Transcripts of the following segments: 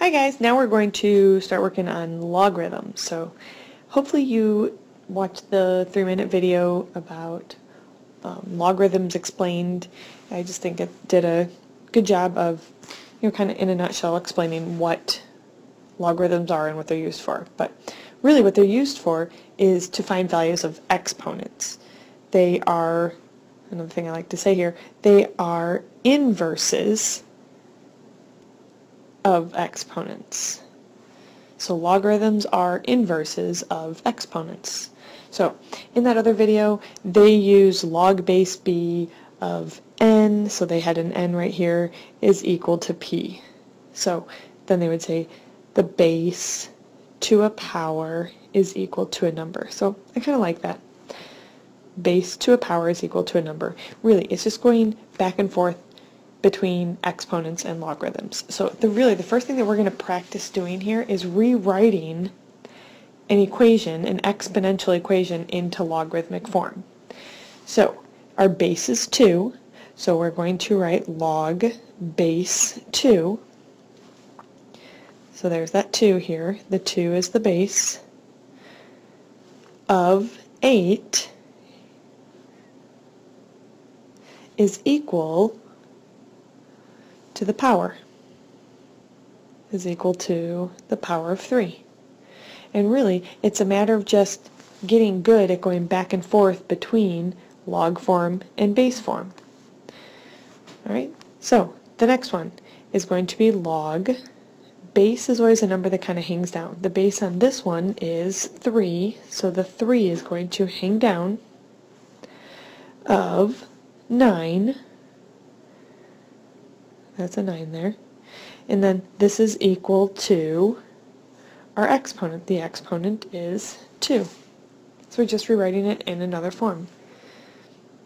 Hi guys, now we're going to start working on logarithms. So hopefully you watched the three minute video about um, logarithms explained. I just think it did a good job of, you know, kind of in a nutshell explaining what logarithms are and what they're used for. But really what they're used for is to find values of exponents. They are, another thing I like to say here, they are inverses of exponents. So logarithms are inverses of exponents. So in that other video, they use log base b of n, so they had an n right here, is equal to p. So then they would say the base to a power is equal to a number. So I kind of like that. Base to a power is equal to a number. Really, it's just going back and forth between exponents and logarithms. So the really the first thing that we're going to practice doing here is rewriting an equation, an exponential equation, into logarithmic form. So our base is 2, so we're going to write log base 2. So there's that 2 here. The 2 is the base of 8 is equal to the power is equal to the power of 3. And really, it's a matter of just getting good at going back and forth between log form and base form. Alright, so the next one is going to be log. Base is always a number that kind of hangs down. The base on this one is 3, so the 3 is going to hang down of 9 that's a 9 there. And then this is equal to our exponent. The exponent is 2. So we're just rewriting it in another form.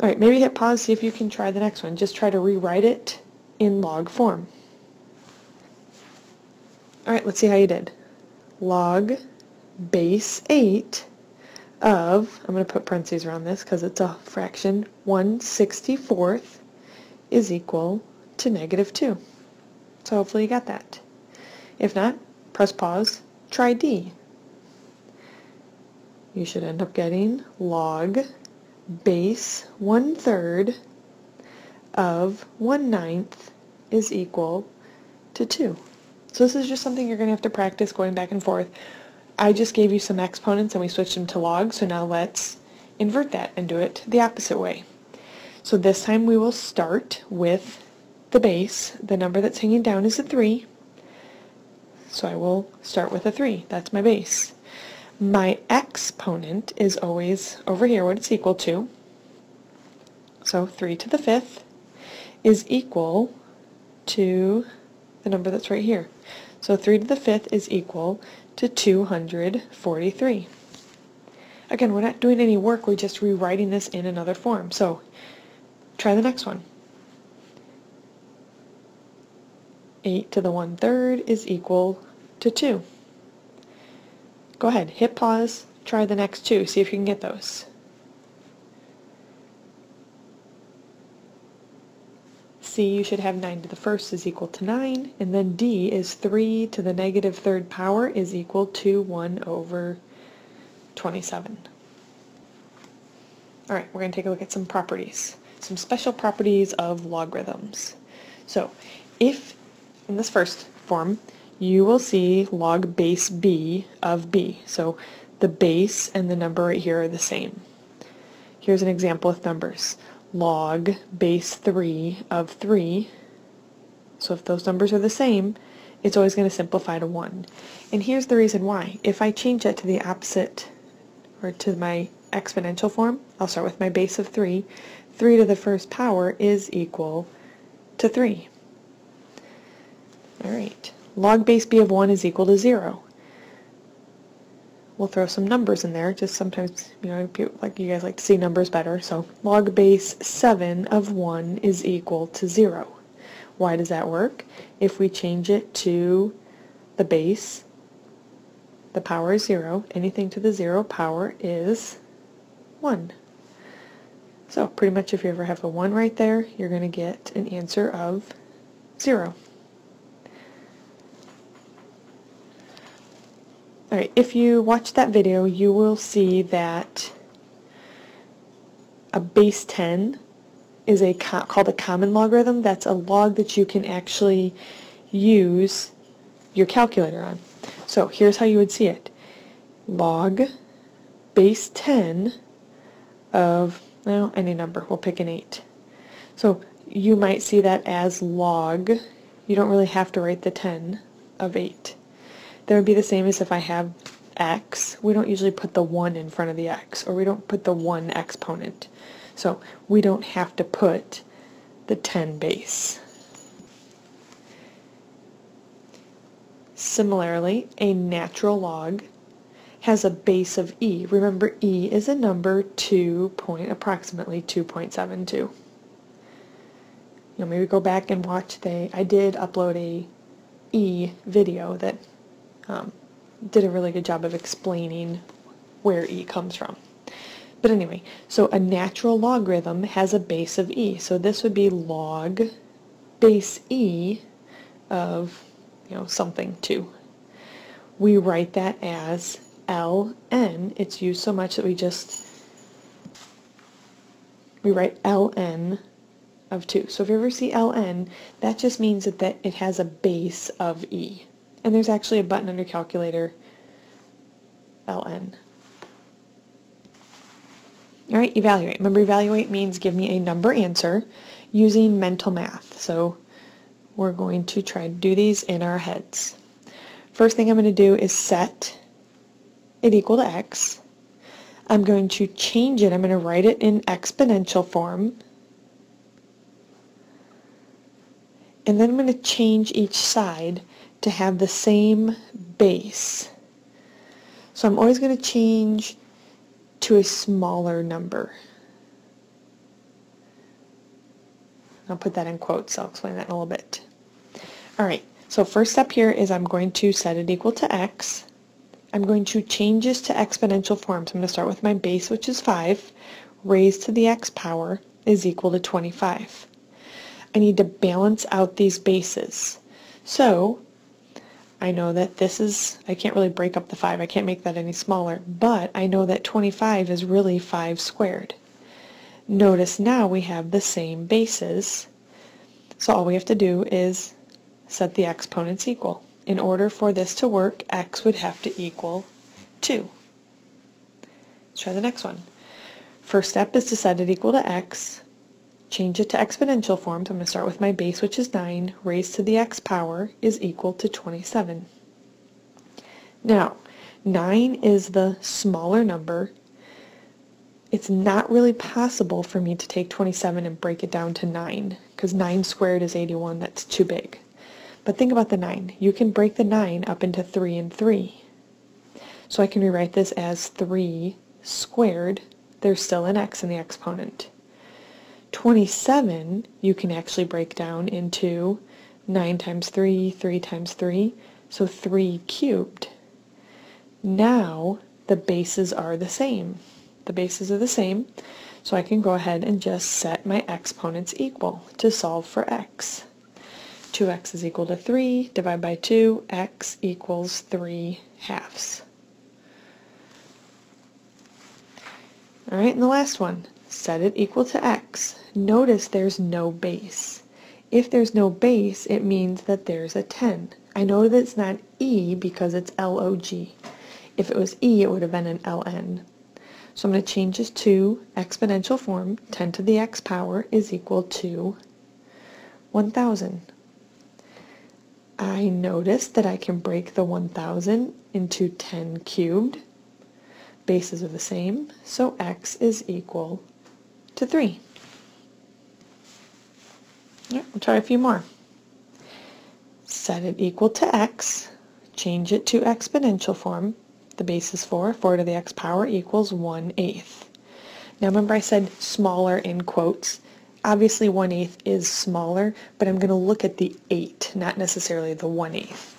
Alright, maybe hit pause, see if you can try the next one. Just try to rewrite it in log form. Alright, let's see how you did. Log base 8 of, I'm going to put parentheses around this because it's a fraction, 1 64th is equal to negative 2. So hopefully you got that. If not, press pause, try D. You should end up getting log base 1 third of 1 ninth is equal to 2. So this is just something you're going to have to practice going back and forth. I just gave you some exponents and we switched them to log, so now let's invert that and do it the opposite way. So this time we will start with the base, the number that's hanging down is a 3. So I will start with a 3. That's my base. My exponent is always over here what it's equal to. So 3 to the 5th is equal to the number that's right here. So 3 to the 5th is equal to 243. Again, we're not doing any work, we're just rewriting this in another form. So try the next one. 8 to the 1 third is equal to 2. Go ahead, hit pause, try the next two, see if you can get those. C you should have 9 to the first is equal to 9, and then D is 3 to the negative third power is equal to 1 over 27. Alright, we're going to take a look at some properties, some special properties of logarithms. So, if in this first form, you will see log base b of b. So the base and the number right here are the same. Here's an example with numbers. Log base 3 of 3. So if those numbers are the same, it's always going to simplify to 1. And here's the reason why. If I change that to the opposite, or to my exponential form, I'll start with my base of 3. 3 to the first power is equal to 3. Alright, log base b of 1 is equal to 0. We'll throw some numbers in there, just sometimes, you know, like you guys like to see numbers better. So log base 7 of 1 is equal to 0. Why does that work? If we change it to the base, the power is 0. Anything to the 0 power is 1. So pretty much if you ever have a 1 right there, you're going to get an answer of 0. Alright, if you watch that video, you will see that a base 10 is a called a common logarithm. That's a log that you can actually use your calculator on. So here's how you would see it. Log base 10 of, well, any number. We'll pick an 8. So you might see that as log. You don't really have to write the 10 of 8. That would be the same as if I have x. We don't usually put the 1 in front of the x, or we don't put the 1 exponent. So we don't have to put the 10 base. Similarly, a natural log has a base of e. Remember, e is a number 2 point, approximately 2.72. You know, maybe go back and watch the, I did upload a e video that um, did a really good job of explaining where e comes from. But anyway, so a natural logarithm has a base of e. So this would be log base e of, you know, something 2. We write that as ln. It's used so much that we just, we write ln of 2. So if you ever see ln, that just means that, that it has a base of e. And there's actually a button under calculator, ln. All right, evaluate. Remember, evaluate means give me a number answer using mental math. So we're going to try to do these in our heads. First thing I'm going to do is set it equal to x. I'm going to change it. I'm going to write it in exponential form. And then I'm going to change each side to have the same base. So I'm always going to change to a smaller number. I'll put that in quotes. I'll explain that in a little bit. All right, so first step here is I'm going to set it equal to x. I'm going to change this to exponential form. So I'm going to start with my base, which is 5, raised to the x power is equal to 25. I need to balance out these bases. So I know that this is, I can't really break up the 5, I can't make that any smaller, but I know that 25 is really 5 squared. Notice now we have the same bases, so all we have to do is set the exponents equal. In order for this to work, x would have to equal 2. Let's try the next one. First step is to set it equal to x, change it to exponential form. So I'm going to start with my base, which is 9, raised to the x power is equal to 27. Now, 9 is the smaller number. It's not really possible for me to take 27 and break it down to 9, because 9 squared is 81. That's too big. But think about the 9. You can break the 9 up into 3 and 3. So I can rewrite this as 3 squared. There's still an x in the exponent. 27 you can actually break down into 9 times 3, 3 times 3, so 3 cubed. Now the bases are the same. The bases are the same, so I can go ahead and just set my exponents equal to solve for x. 2x is equal to 3, divide by 2, x equals 3 halves. Alright, and the last one, set it equal to x. Notice there's no base. If there's no base, it means that there's a 10. I know that it's not e because it's log. If it was e, it would have been an ln. So I'm going to change this to exponential form. 10 to the x power is equal to 1,000. I notice that I can break the 1,000 into 10 cubed. Bases are the same, so x is equal to 3. Yeah, we'll try a few more. Set it equal to x, change it to exponential form. The base is 4, 4 to the x power equals 1 eighth. Now remember I said smaller in quotes. Obviously 1 eighth is smaller, but I'm going to look at the 8, not necessarily the 1 eighth.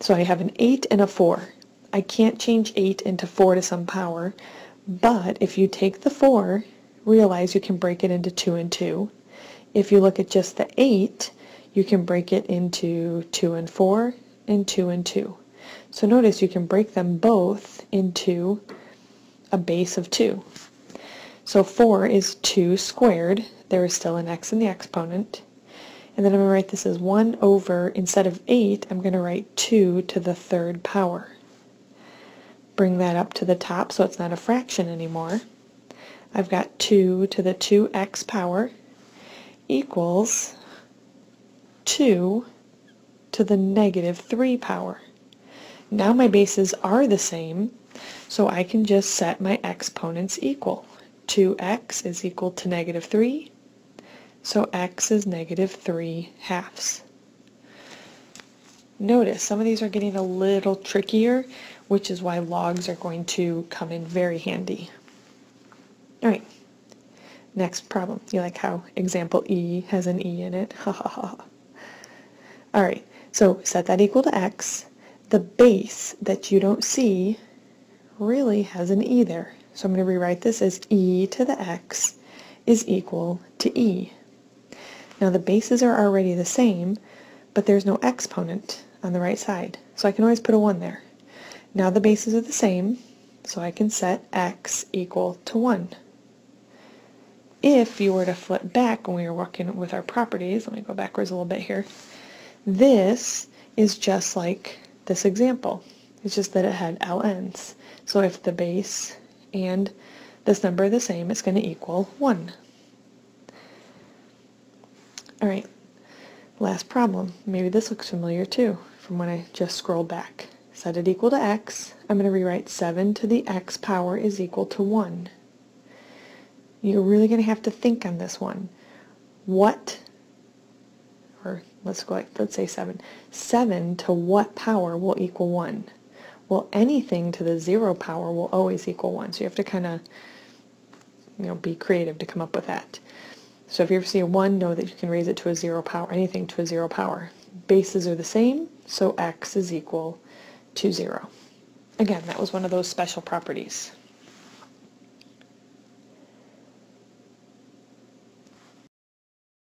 So I have an 8 and a 4. I can't change 8 into 4 to some power, but if you take the 4, realize you can break it into 2 and 2, if you look at just the 8, you can break it into 2 and 4 and 2 and 2. So notice you can break them both into a base of 2. So 4 is 2 squared. There is still an x in the exponent. And then I'm going to write this as 1 over, instead of 8, I'm going to write 2 to the third power. Bring that up to the top so it's not a fraction anymore. I've got 2 to the 2x power equals 2 to the negative 3 power. Now my bases are the same, so I can just set my exponents equal. 2x is equal to negative 3, so x is negative 3 halves. Notice some of these are getting a little trickier, which is why logs are going to come in very handy. All right, next problem. You like how example E has an E in it? Ha ha ha. All right, so set that equal to x. The base that you don't see really has an E there. So I'm going to rewrite this as e to the x is equal to e. Now the bases are already the same, but there's no exponent on the right side. So I can always put a 1 there. Now the bases are the same, so I can set x equal to 1. If you were to flip back when we were working with our properties, let me go backwards a little bit here, this is just like this example. It's just that it had LNs. So if the base and this number are the same, it's going to equal 1. All right, last problem. Maybe this looks familiar too from when I just scrolled back. Set it equal to x. I'm going to rewrite 7 to the x power is equal to 1. You're really going to have to think on this one. What, or let's go let's say 7. 7 to what power will equal 1? Well, anything to the 0 power will always equal 1. So you have to kind of, you know, be creative to come up with that. So if you ever see a 1, know that you can raise it to a 0 power, anything to a 0 power. Bases are the same, so x is equal to 0. Again, that was one of those special properties.